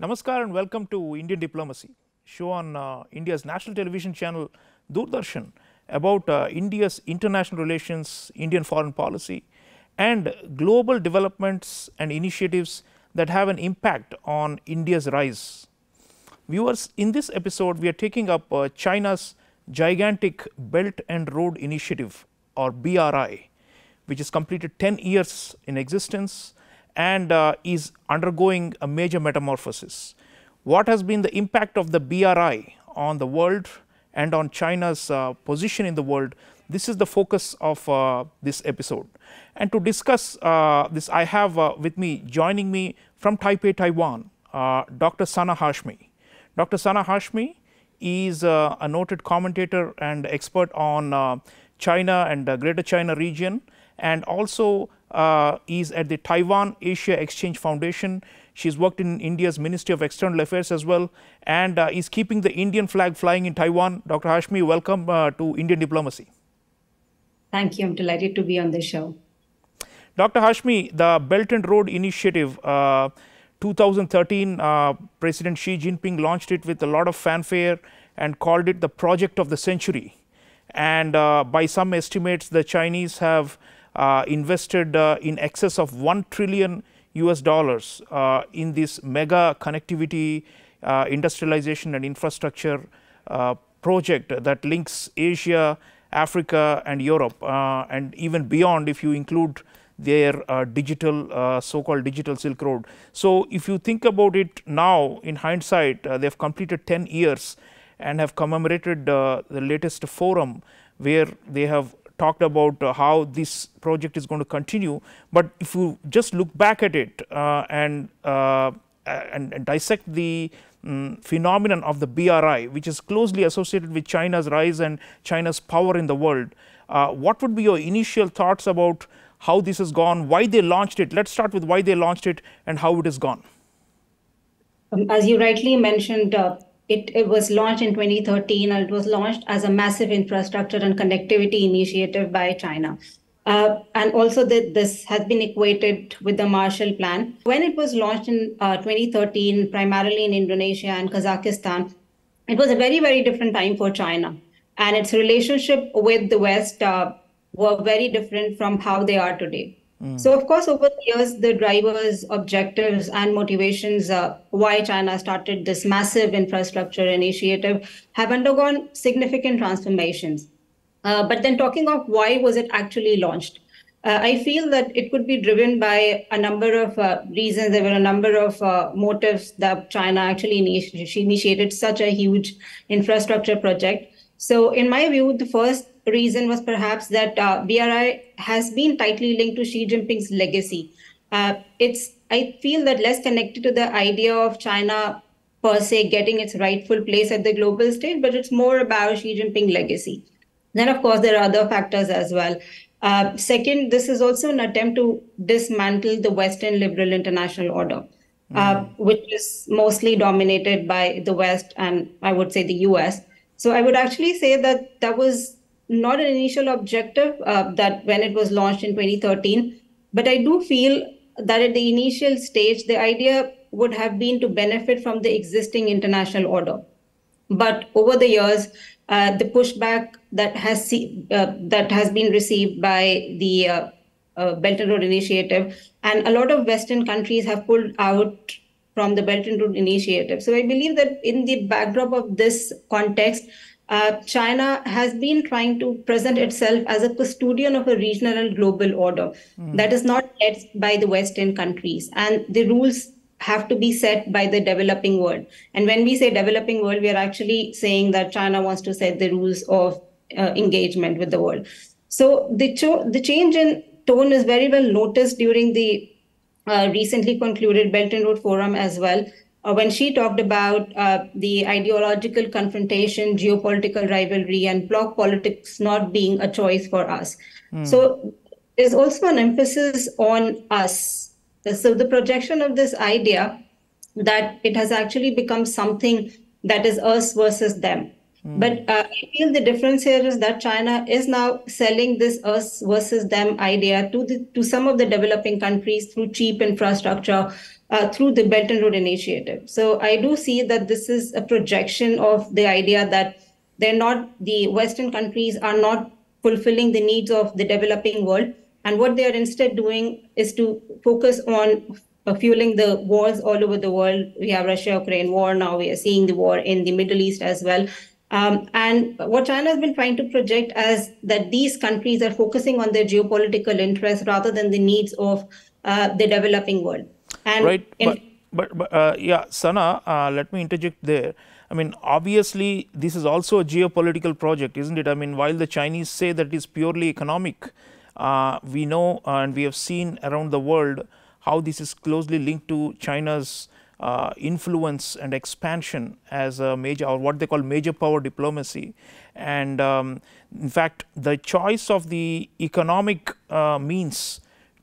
Namaskar and welcome to Indian Diplomacy, show on uh, India's national television channel Doordarshan about uh, India's international relations, Indian foreign policy and global developments and initiatives that have an impact on India's rise. Viewers, in this episode we are taking up uh, China's gigantic Belt and Road Initiative or BRI, which has completed 10 years in existence and uh, is undergoing a major metamorphosis. What has been the impact of the BRI on the world and on China's uh, position in the world? This is the focus of uh, this episode. And to discuss uh, this, I have uh, with me joining me from Taipei, Taiwan, uh, Dr. Sana Hashmi. Dr. Sana Hashmi is a noted commentator and expert on China and the Greater China region and also uh, is at the Taiwan Asia Exchange Foundation. She's worked in India's Ministry of External Affairs as well and uh, is keeping the Indian flag flying in Taiwan. Dr. Hashmi, welcome uh, to Indian Diplomacy. Thank you. I'm delighted to be on the show. Dr. Hashmi, the Belt and Road Initiative, uh, 2013, uh, President Xi Jinping launched it with a lot of fanfare and called it the project of the century. And uh, by some estimates, the Chinese have invested uh, in excess of 1 trillion US dollars uh, in this mega connectivity, industrialization and infrastructure project that links Asia, Africa and Europe and even beyond if you include their uh, digital uh, so called digital silk road. So if you think about it now in hindsight uh, they have completed 10 years and have commemorated the latest forum where they have talked about uh, how this project is going to continue, but if you just look back at it uh, and, uh, and, and dissect the um, phenomenon of the BRI, which is closely associated with China's rise and China's power in the world, uh, what would be your initial thoughts about how this has gone, why they launched it? Let's start with why they launched it and how it has gone. Um, as you rightly mentioned, uh, it, it, was launched in 2013 and it was launched as a massive infrastructure and connectivity initiative by China. Uh, and also this has been equated with the Marshall Plan. When it was launched in uh, 2013, primarily in Indonesia and Kazakhstan, it was a very, very different time for China. And its relationship with the West uh, were very different from how they are today. Mm. So, of course, over the years, the drivers, objectives, and motivations uh, why China started this massive infrastructure initiative have undergone significant transformations. Uh, but then, talking of why was it actually launched? Uh, I feel that it could be driven by a number of uh, reasons. There were a number of uh, motives that China actually initiated, initiated such a huge infrastructure project. So, in my view, the first reason was perhaps that uh, BRI has been tightly linked to Xi Jinping's legacy. Uh, it's I feel that less connected to the idea of China per se getting its rightful place at the global stage, but it's more about Xi Jinping legacy. Then, of course, there are other factors as well. Uh, second, this is also an attempt to dismantle the Western liberal international order, mm. uh, which is mostly dominated by the West and I would say the US. So I would actually say that that was not an initial objective uh, that when it was launched in 2013, but I do feel that at the initial stage, the idea would have been to benefit from the existing international order. But over the years, uh, the pushback that has see, uh, that has been received by the uh, uh, Belt and Road Initiative, and a lot of Western countries have pulled out from the Belt and Road Initiative. So I believe that in the backdrop of this context, uh, China has been trying to present itself as a custodian of a regional and global order mm. that is not led by the Western countries. And the rules have to be set by the developing world. And when we say developing world, we are actually saying that China wants to set the rules of uh, engagement with the world. So the, cho- the change in tone is very well noticed during the uh, recently concluded Belt and Road Forum as well, uh, when Xi talked about uh, the ideological confrontation, geopolitical rivalry, and bloc politics not being a choice for us. Mm. So there's also an emphasis on us. So the projection of this idea that it has actually become something that is us versus them. Mm. But uh, I feel the difference here is that China is now selling this us versus them idea to the to some of the developing countries through cheap infrastructure, uh, through the Belt and Road Initiative. So I do see that this is a projection of the idea that they're not the Western countries are not fulfilling the needs of the developing world, and what they are instead doing is to focus on uh, fueling the wars all over the world. We have Russia-Ukraine war now. We are seeing the war in the Middle East as well. Um, and what China has been trying to project as that these countries are focusing on their geopolitical interests rather than the needs of uh, the developing world. And right, but, but, but uh, yeah, Sana, uh, let me interject there. I mean, obviously, this is also a geopolitical project, isn't it? I mean, while the Chinese say that it is purely economic, uh, we know and we have seen around the world how this is closely linked to China's uh, influence and expansion as a major or what they call major power diplomacy. And um, in fact, the choice of the economic uh, means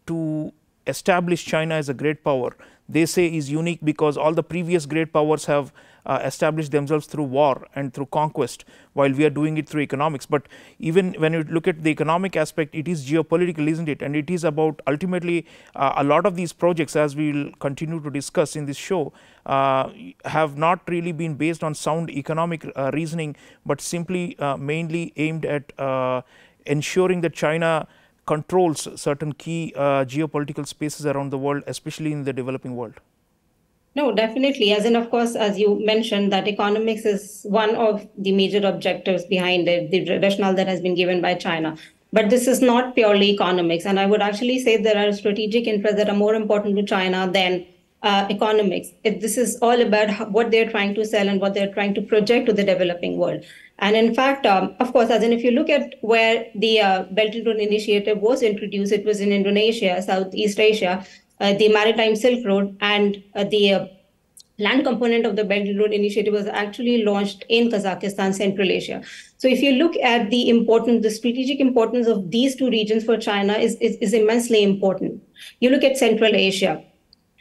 to establish China as a great power, they say is unique because all the previous great powers have uh, establish themselves through war and through conquest while we are doing it through economics. But even when you look at the economic aspect, it is geopolitical, isn't it? And it is about ultimately uh, a lot of these projects, as we will continue to discuss in this show, uh, have not really been based on sound economic uh, reasoning, but simply uh, mainly aimed at uh, ensuring that China controls certain key uh, geopolitical spaces around the world, especially in the developing world. No, definitely. As in, of course, as you mentioned, that economics is one of the major objectives behind it, the rationale that has been given by China. But this is not purely economics. And I would actually say there are strategic interests that are more important to China than uh, economics. It, this is all about how, what they're trying to sell and what they're trying to project to the developing world. And in fact, um, of course, as in if you look at where the uh, Belt and Road Initiative was introduced, it was in Indonesia, Southeast Asia, uh, the Maritime Silk Road and uh, the uh, land component of the Belt and Road Initiative was actually launched in Kazakhstan, Central Asia. So if you look at the importance, the strategic importance of these two regions for China is, is, is immensely important. You look at Central Asia.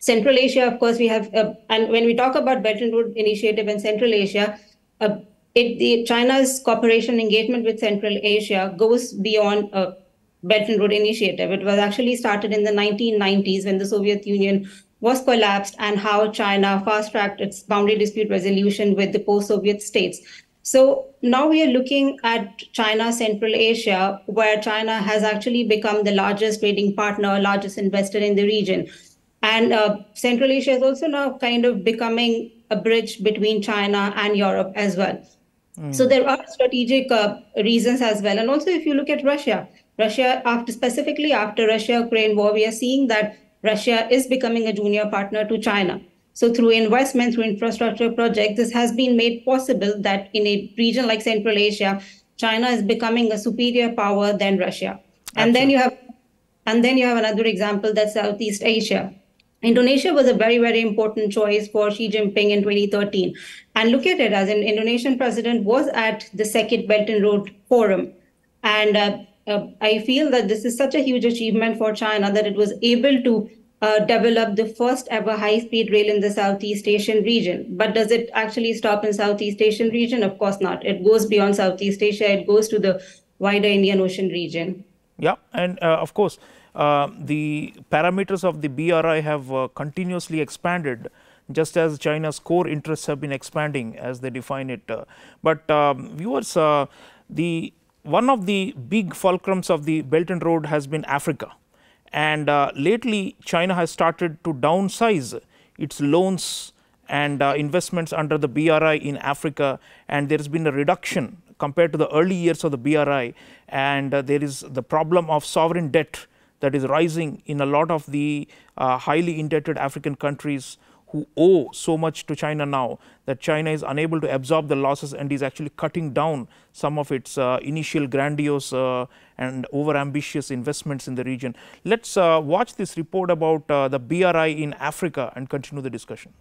Central Asia, of course, we have, uh, and when we talk about Belt and Road Initiative in Central Asia, uh, it, the, China's cooperation engagement with Central Asia goes beyond uh, Belt and Road Initiative. It was actually started in the 1990s when the Soviet Union was collapsed and how China fast tracked its boundary dispute resolution with the post Soviet states. So now we are looking at China, Central Asia, where China has actually become the largest trading partner, largest investor in the region. And uh, Central Asia is also now kind of becoming a bridge between China and Europe as well. Mm. So there are strategic uh, reasons as well. And also, if you look at Russia, Russia, after specifically after Russia-Ukraine war, we are seeing that Russia is becoming a junior partner to China. So through investment, through infrastructure projects, this has been made possible that in a region like Central Asia, China is becoming a superior power than Russia. Absolutely. And then you have and then you have another example that's Southeast Asia. Indonesia was a very, very important choice for Xi Jinping in 2013. And look at it, as an Indonesian president was at the Second Belt and Road Forum. And uh, uh, I feel that this is such a huge achievement for China that it was able to uh, develop the first ever high-speed rail in the Southeast Asian region. But does it actually stop in Southeast Asian region? Of course not. It goes beyond Southeast Asia. It goes to the wider Indian Ocean region. Yeah, and uh, of course, uh, the parameters of the BRI have uh, continuously expanded just as China's core interests have been expanding as they define it. Uh, but um, viewers, the one of the big fulcrums of the Belt and Road has been Africa. And uh, lately, China has started to downsize its loans and uh, investments under the BRI in Africa, and there has been a reduction compared to the early years of the BRI. And uh, there is the problem of sovereign debt that is rising in a lot of the uh, highly indebted African countries who owe so much to China now that China is unable to absorb the losses and is actually cutting down some of its uh, initial grandiose uh, and overambitious investments in the region. Let's uh, watch this report about uh, the BRI in Africa and continue the discussion.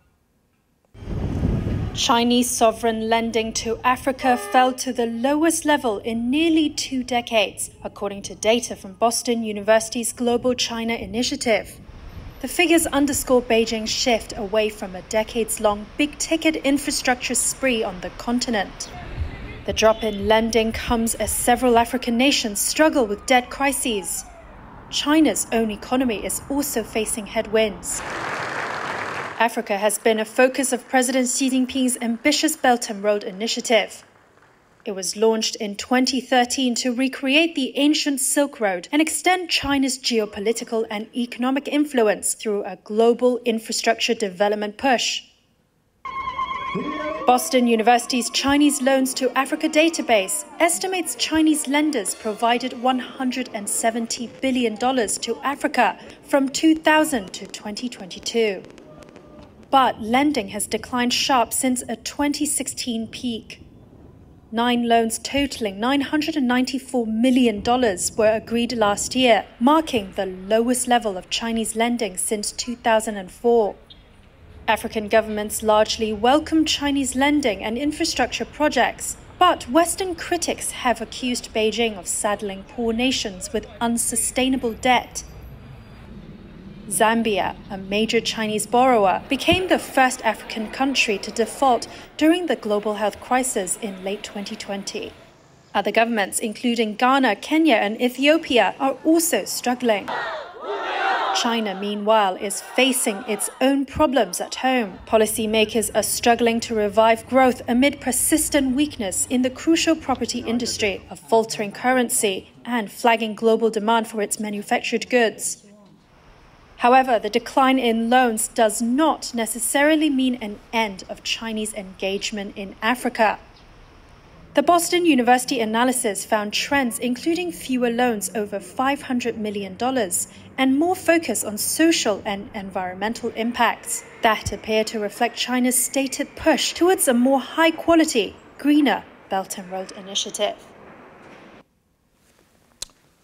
Chinese sovereign lending to Africa fell to the lowest level in nearly two decades, according to data from Boston University's Global China Initiative. The figures underscore Beijing's shift away from a decades long big ticket infrastructure spree on the continent. The drop in lending comes as several African nations struggle with debt crises. China's own economy is also facing headwinds. Africa has been a focus of President Xi Jinping's ambitious Belt and Road Initiative. It was launched in 2013 to recreate the ancient Silk Road and extend China's geopolitical and economic influence through a global infrastructure development push. Boston University's Chinese Loans to Africa database estimates Chinese lenders provided $170 billion to Africa from 2000 to 2022. But lending has declined sharp since a 2016 peak. Nine loans totaling $994 million were agreed last year, marking the lowest level of Chinese lending since 2004. African governments largely welcome Chinese lending and infrastructure projects, but Western critics have accused Beijing of saddling poor nations with unsustainable debt. Zambia, a major Chinese borrower, became the first African country to default during the global health crisis in late 2020. Other governments, including Ghana, Kenya, and Ethiopia, are also struggling. China, meanwhile, is facing its own problems at home. Policymakers are struggling to revive growth amid persistent weakness in the crucial property industry, a faltering currency, and flagging global demand for its manufactured goods. However, the decline in loans does not necessarily mean an end of Chinese engagement in Africa. The Boston University analysis found trends including fewer loans over $500 million and more focus on social and environmental impacts that appear to reflect China's stated push towards a more high quality, greener Belt and Road initiative.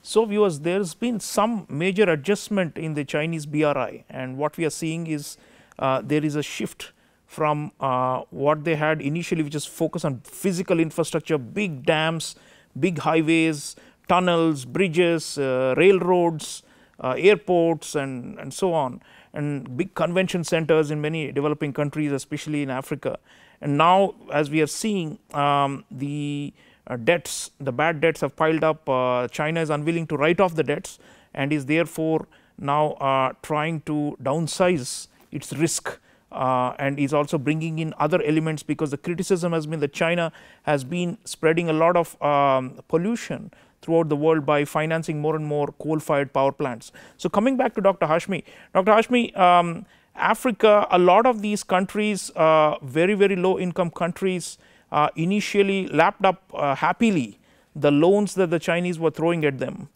So, viewers, there's been some major adjustment in the Chinese BRI, and what we are seeing is uh, there is a shift from uh, what they had initially, which is focus on physical infrastructure, big dams, big highways, tunnels, bridges, uh, railroads, uh, airports, and, and so on, and big convention centers in many developing countries, especially in Africa. And now, as we are seeing, um, the debts, the bad debts have piled up. Uh, China is unwilling to write off the debts and is therefore now uh, trying to downsize its risk uh, and is also bringing in other elements because the criticism has been that China has been spreading a lot of um, pollution throughout the world by financing more and more coal fired power plants. So, coming back to Dr. Hashmi, Dr. Hashmi, um, Africa, a lot of these countries, uh, very, very low income countries, uh, initially lapped up uh, happily the loans that the Chinese were throwing at them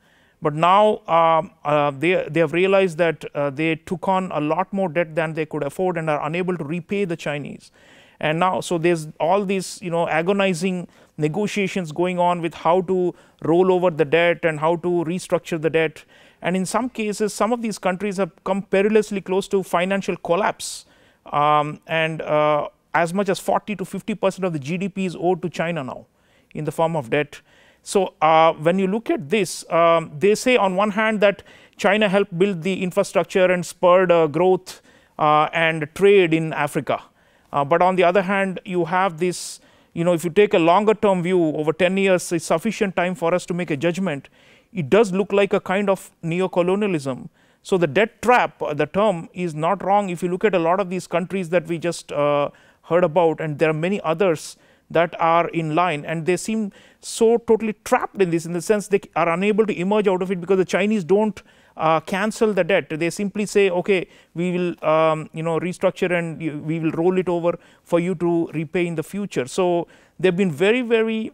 but now um, uh, they, they have realized that uh, they took on a lot more debt than they could afford and are unable to repay the Chinese. And now, so there's all these, you know, agonizing negotiations going on with how to roll over the debt and how to restructure the debt. And in some cases, some of these countries have come perilously close to financial collapse. Um, and uh, as much as 40 to 50 percent of the GDP is owed to China now in the form of debt. So, uh, when you look at this, um, they say on one hand that China helped build the infrastructure and spurred uh, growth uh, and trade in Africa. Uh, but on the other hand, you have this, you know, if you take a longer term view over 10 years, it's sufficient time for us to make a judgment. It does look like a kind of neo-colonialism. So, the debt trap, uh, the term is not wrong if you look at a lot of these countries that we just uh, heard about and there are many others that are in line and they seem so totally trapped in this in the sense they are unable to emerge out of it because the Chinese don't uh, cancel the debt. They simply say, okay, we will um, you know restructure and we will roll it over for you to repay in the future. So they've been very very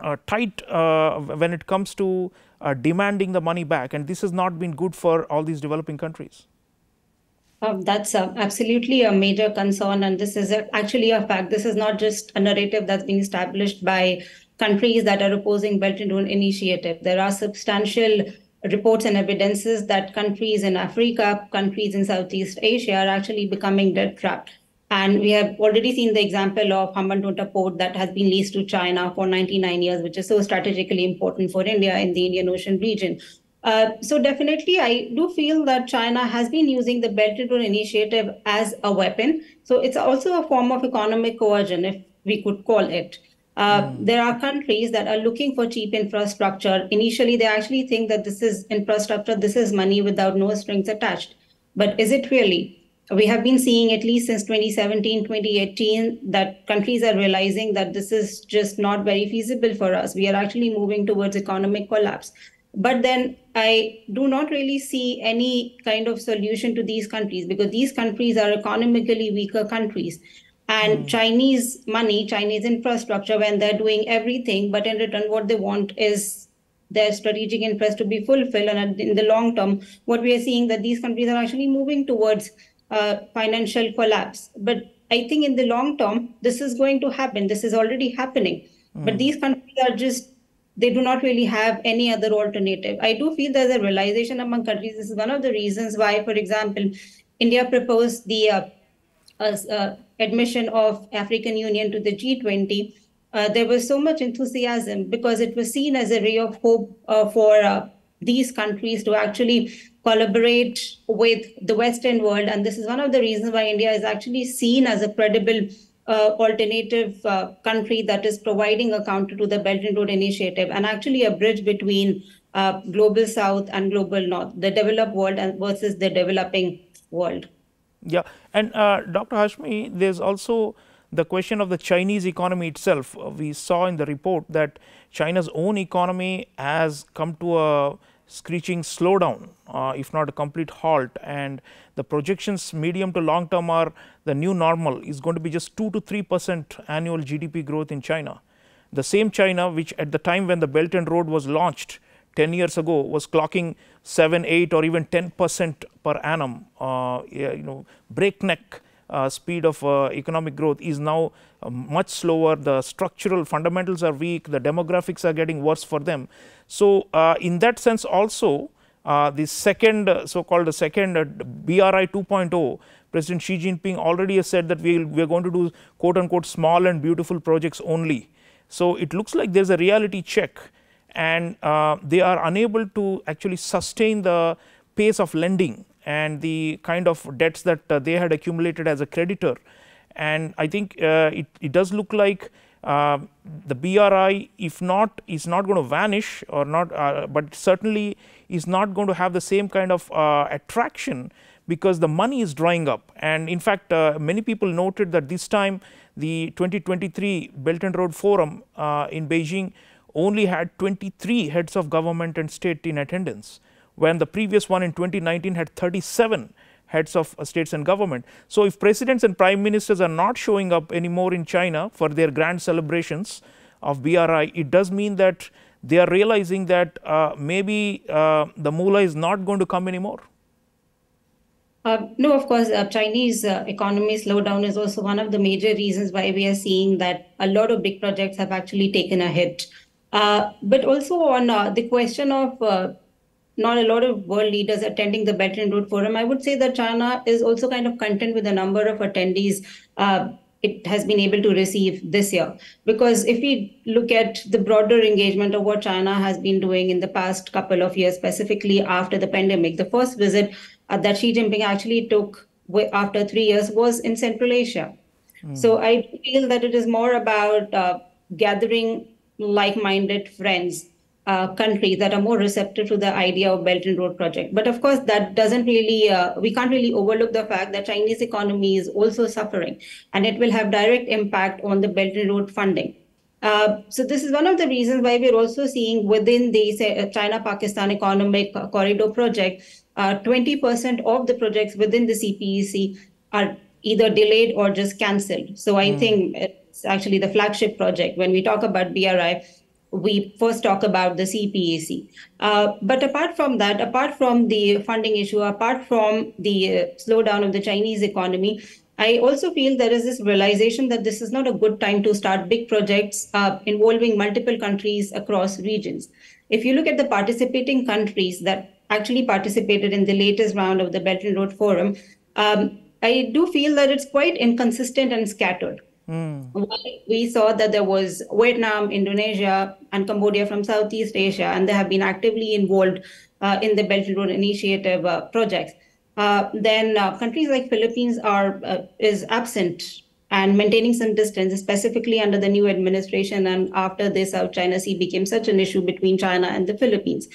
uh, tight uh, when it comes to uh, demanding the money back, and this has not been good for all these developing countries. Um, that's uh, absolutely a major concern, and this is a, actually a fact. This is not just a narrative that's being established by countries that are opposing Belt and Road Initiative. There are substantial reports and evidences that countries in Africa, countries in Southeast Asia are actually becoming debt trapped. And we have already seen the example of Hambantota port that has been leased to China for 99 years, which is so strategically important for India in the Indian Ocean region. Uh, so definitely, I do feel that China has been using the Belt and Road Initiative as a weapon. So it's also a form of economic coercion, if we could call it. Uh, mm. There are countries that are looking for cheap infrastructure. Initially, they actually think that this is infrastructure, this is money without no strings attached. But is it really? We have been seeing at least since 2017, 2018 that countries are realizing that this is just not very feasible for us. We are actually moving towards economic collapse. But then I do not really see any kind of solution to these countries because these countries are economically weaker countries. And mm. Chinese money, Chinese infrastructure, when they're doing everything, but in return, what they want is their strategic interest to be fulfilled. And in the long term, what we are seeing that these countries are actually moving towards uh, financial collapse. But I think in the long term, this is going to happen. This is already happening. Mm. But these countries are just they do not really have any other alternative. I do feel there's a realization among countries. This is one of the reasons why, for example, India proposed the uh, uh, admission of African Union to the G20. Uh, there was so much enthusiasm because it was seen as a ray of hope uh, for uh, these countries to actually collaborate with the Western world. And this is one of the reasons why India is actually seen as a credible uh, alternative uh, country that is providing a counter to the Belt and Road Initiative and actually a bridge between uh, global south and global north, the developed world and versus the developing world. Yeah, and uh, Dr. Hashmi, there's also the question of the Chinese economy itself. We saw in the report that China's own economy has come to a screeching slowdown, uh, if not a complete halt. And the projections medium to long term are the new normal is going to be just 2 to 3 percent annual GDP growth in China. The same China which at the time when the Belt and Road was launched 10 years ago was clocking 7, 8 or even 10 percent per annum, uh, you know, breakneck uh, speed of uh, economic growth is now much slower. The structural fundamentals are weak. The demographics are getting worse for them. So, uh, in that sense also uh, the second so called the second BRI 2.0 President Xi Jinping already has said that we we are going to do quote unquote small and beautiful projects only. So, it looks like there is a reality check and uh, they are unable to actually sustain the pace of lending and the kind of debts that uh, they had accumulated as a creditor. And I think uh, it, it does look like uh, the BRI, if not, is not going to vanish or not, uh, but certainly is not going to have the same kind of uh, attraction because the money is drying up. And in fact, uh, many people noted that this time the 2023 Belt and Road Forum in Beijing only had 23 heads of government and state in attendance when the previous one in 2019 had 37 heads of uh, states and government. So, if presidents and prime ministers are not showing up anymore in China for their grand celebrations of BRI, it does mean that they are realizing that uh, maybe uh, the moolah is not going to come anymore. Uh, no, of course, uh, Chinese uh, economy slowdown is also one of the major reasons why we are seeing that a lot of big projects have actually taken a hit. Uh, but also on the question of not a lot of world leaders attending the Belt and Road Forum. I would say that China is also kind of content with the number of attendees uh, it has been able to receive this year. Because if we look at the broader engagement of what China has been doing in the past couple of years, specifically after the pandemic, the first visit uh, that Xi Jinping actually took after three years was in Central Asia. Mm. So I feel that it is more about uh, gathering like minded friends uh, countries that are more receptive to the idea of Belt and Road project. But of course, that doesn't really, uh, we can't really overlook the fact that Chinese economy is also suffering and it will have direct impact on the Belt and Road funding. Uh, so this is one of the reasons why we're also seeing within the uh, China-Pakistan Economic Corridor project, 20% uh, of the projects within the CPEC are either delayed or just cancelled. So I mm. think it's actually the flagship project. When we talk about BRI, we first talk about the CPEC. Uh, but apart from that, apart from the funding issue, apart from the uh, slowdown of the Chinese economy, I also feel there is this realization that this is not a good time to start big projects uh, involving multiple countries across regions. If you look at the participating countries that actually participated in the latest round of the Belt and Road Forum, um, I do feel that it's quite inconsistent and scattered. Mm. We saw that there was Vietnam, Indonesia, and Cambodia from Southeast Asia, and they have been actively involved uh, in the Belt and Road Initiative uh, projects. Uh, then uh, countries like Philippines are uh, is absent and maintaining some distance, specifically under the new administration and after the South China Sea became such an issue between China and the Philippines.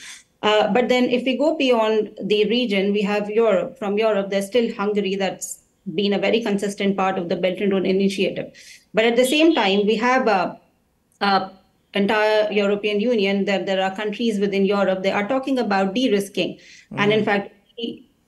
Uh, but then if we go beyond the region, we have Europe. From Europe, there's still Hungary that's been a very consistent part of the Belt and Road Initiative. But at the same time, we have a, a entire European Union, that there are countries within Europe, they are talking about de-risking. Mm. And in fact,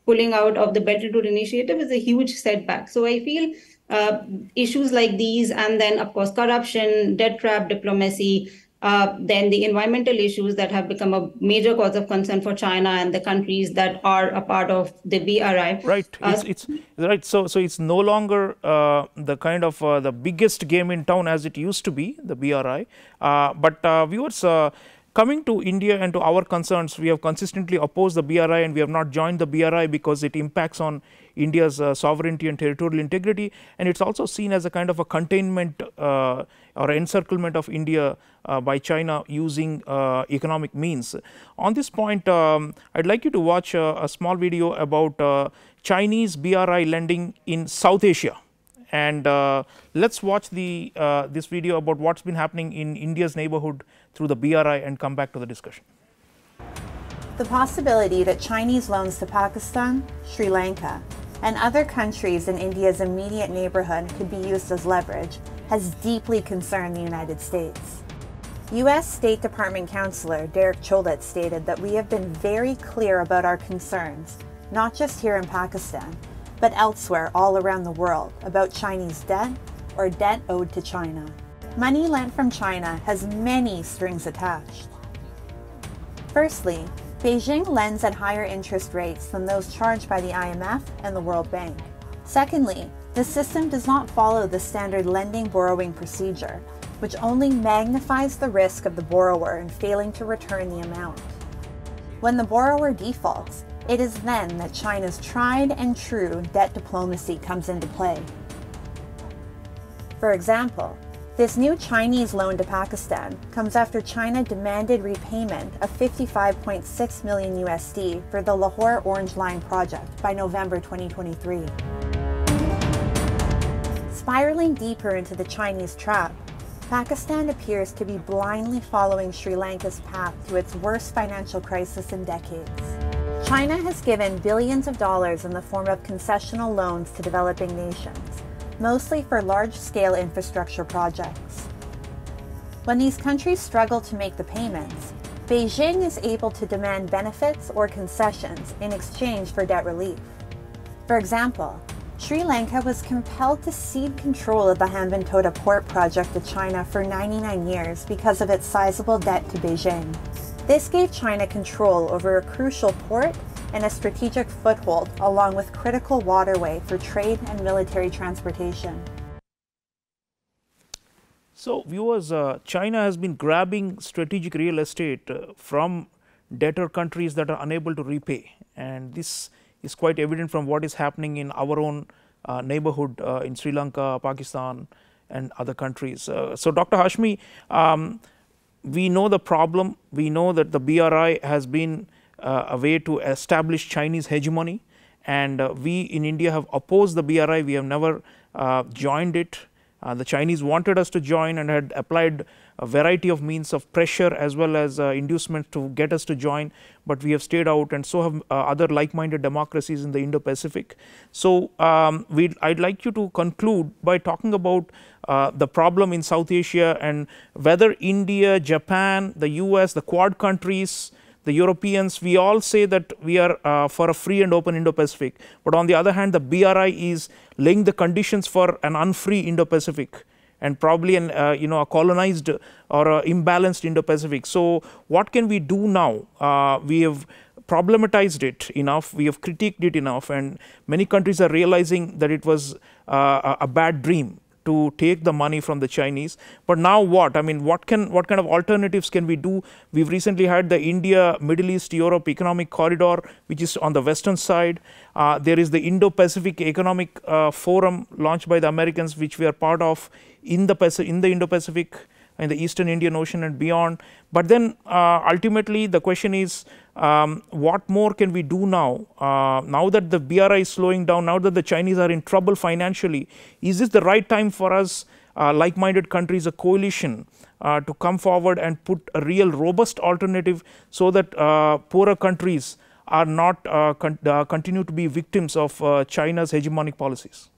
pulling out of the Belt and Road Initiative is a huge setback. So I feel uh, issues like these, and then of course corruption, debt trap diplomacy, uh, then the environmental issues that have become a major cause of concern for China and the countries that are a part of the BRI. Right. Uh, it's, it's right. So so it's no longer uh, the kind of uh, the biggest game in town as it used to be, the BRI. Uh, but uh, viewers. Coming to India and to our concerns, we have consistently opposed the BRI and we have not joined the BRI because it impacts on India's uh, sovereignty and territorial integrity and it's also seen as a kind of a containment uh, or encirclement of India uh, by China using uh, economic means. On this point, um, I'd like you to watch a small video about uh, Chinese BRI lending in South Asia and uh, let's watch the uh, this video about what's been happening in India's neighborhood through the BRI and come back to the discussion. The possibility that Chinese loans to Pakistan, Sri Lanka, and other countries in India's immediate neighborhood could be used as leverage has deeply concerned the United States. U.S. State Department Counselor Derek Chollet stated that we have been very clear about our concerns, not just here in Pakistan, but elsewhere all around the world about Chinese debt or debt owed to China. Money lent from China has many strings attached. Firstly, Beijing lends at higher interest rates than those charged by the IMF and the World Bank. Secondly, the system does not follow the standard lending borrowing procedure, which only magnifies the risk of the borrower in failing to return the amount. When the borrower defaults, it is then that China's tried and true debt diplomacy comes into play. For example, this new Chinese loan to Pakistan comes after China demanded repayment of 55.6 million USD for the Lahore Orange Line project by November 2023. Spiraling deeper into the Chinese trap, Pakistan appears to be blindly following Sri Lanka's path to its worst financial crisis in decades. China has given billions of dollars in the form of concessional loans to developing nations mostly for large-scale infrastructure projects. When these countries struggle to make the payments, Beijing is able to demand benefits or concessions in exchange for debt relief. For example, Sri Lanka was compelled to cede control of the Hambantota port project to China for 99 years because of its sizable debt to Beijing. This gave China control over a crucial port and a strategic foothold along with critical waterway for trade and military transportation. So, viewers, uh, China has been grabbing strategic real estate uh, from debtor countries that are unable to repay and this is quite evident from what is happening in our own uh, neighborhood uh, in Sri Lanka, Pakistan and other countries. Uh, so, Dr. Hashmi, um, we know the problem, we know that the BRI has been uh, a way to establish Chinese hegemony. And uh, we in India have opposed the BRI, we have never uh, joined it. the Chinese wanted us to join and had applied a variety of means of pressure as well as uh, inducement to get us to join, but we have stayed out and so have uh, other like-minded democracies in the Indo-Pacific. So, um, we I'd like you to conclude by talking about uh, the problem in South Asia and whether India, Japan, the US, the Quad countries, the Europeans, we all say that we are uh, for a free and open Indo-Pacific, but on the other hand, the BRI is laying the conditions for an unfree Indo-Pacific and probably an uh, you know a colonized or a imbalanced Indo-Pacific. So, what can we do now? Uh, we have problematized it enough, we have critiqued it enough, and many countries are realizing that it was uh, a bad dream to take the money from the Chinese. But now what? I mean, what can what kind of alternatives can we do? We've recently had the India Middle East Europe Economic Corridor, which is on the western side. Uh, there is the Indo-Pacific Economic uh, Forum launched by the Americans, which we are part of in the in the Indo-Pacific in the eastern Indian Ocean and beyond. But then uh, ultimately the question is um, what more can we do now? Uh, now that the BRI is slowing down, now that the Chinese are in trouble financially, is this the right time for us, uh, like minded countries, a coalition uh, to come forward and put a real robust alternative so that uh, poorer countries are not uh, con continue to be victims of China's hegemonic policies?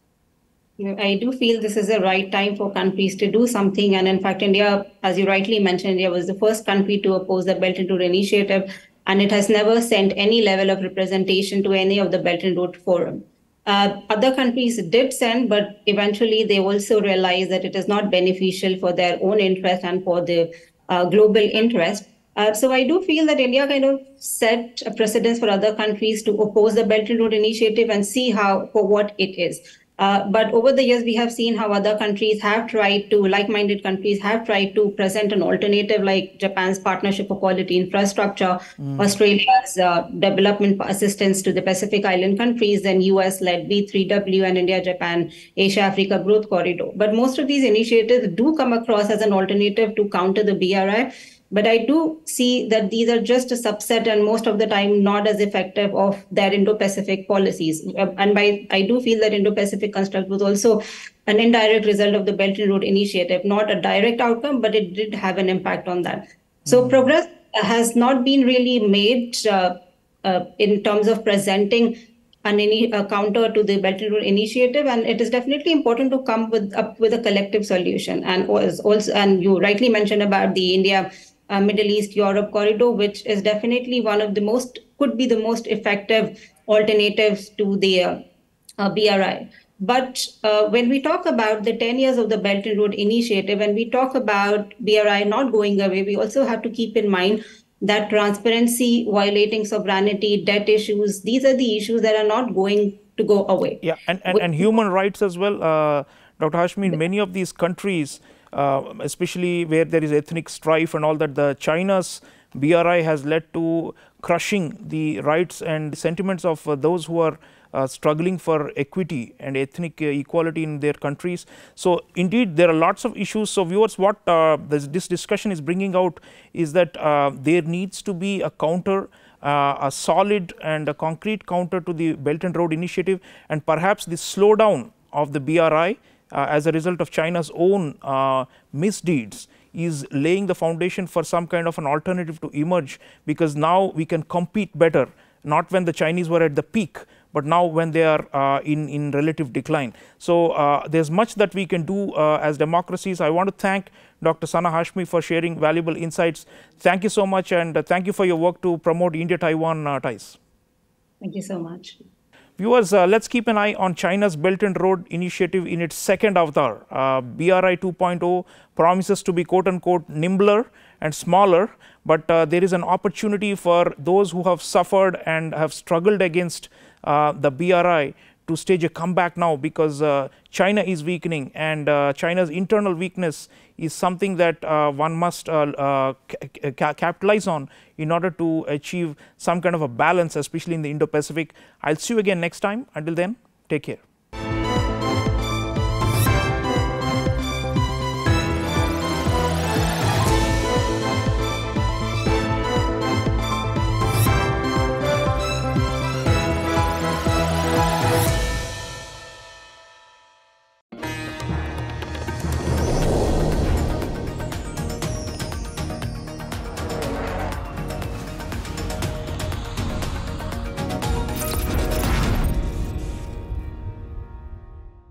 I do feel this is the right time for countries to do something. And in fact, India, as you rightly mentioned, India was the first country to oppose the Belt and Road Initiative and it has never sent any level of representation to any of the Belt and Road Forum. Uh, other countries did send, but eventually they also realized that it is not beneficial for their own interest and for the uh, global interest. Uh, so I do feel that India kind of set a precedence for other countries to oppose the Belt and Road Initiative and see how for what it is. Uh, but over the years, we have seen how other countries have tried to, like-minded countries have tried to present an alternative, like Japan's Partnership for Quality Infrastructure, mm. Australia's uh, development assistance to the Pacific Island countries, then US-led B3W and India-Japan Asia-Africa Growth Corridor. But most of these initiatives do come across as an alternative to counter the BRI but I do see that these are just a subset and most of the time not as effective of their Indo-Pacific policies. Uh, and by I do feel that Indo-Pacific construct was also an indirect result of the Belt and Road Initiative, not a direct outcome, but it did have an impact on that. So mm-hmm. progress has not been really made uh, uh, in terms of presenting an any a counter to the Belt and Road Initiative, and it is definitely important to come with up with a collective solution. And also, and you rightly mentioned about the India uh, Middle East Europe corridor, which is definitely one of the most, could be the most effective alternatives to the uh, uh, BRI. But uh, when we talk about the 10 years of the Belt and Road Initiative, and we talk about BRI not going away, we also have to keep in mind that transparency, violating sovereignty, debt issues, these are the issues that are not going to go away. Yeah, and, and, and human rights as well. Uh, Dr. Hashmi, many of these countries, uh, especially where there is ethnic strife and all that, the China's BRI has led to crushing the rights and sentiments of uh, those who are uh, struggling for equity and ethnic uh, equality in their countries. So, indeed there are lots of issues. So, viewers what uh, this, this, discussion is bringing out is that uh, there needs to be a counter a solid and a concrete counter to the Belt and Road Initiative and perhaps the slowdown of the BRI uh, as a result of China's own uh, misdeeds is laying the foundation for some kind of an alternative to emerge because now we can compete better not when the Chinese were at the peak, but now when they are uh, in, in relative decline. So, uh, there is much that we can do uh, as democracies. I want to thank Dr. Sana Hashmi for sharing valuable insights. Thank you so much and uh, thank you for your work to promote India-Taiwan ties. Thank you so much. Viewers, uh, let's keep an eye on China's Belt and Road Initiative in its second avatar. Uh, BRI 2.0 promises to be quote unquote nimbler and smaller, but uh, there is an opportunity for those who have suffered and have struggled against uh, the BRI to stage a comeback now because uh, China is weakening and uh, China's internal weakness is something that uh, one must ca capitalize on in order to achieve some kind of a balance especially in the Indo-Pacific. I will see you again next time until then take care.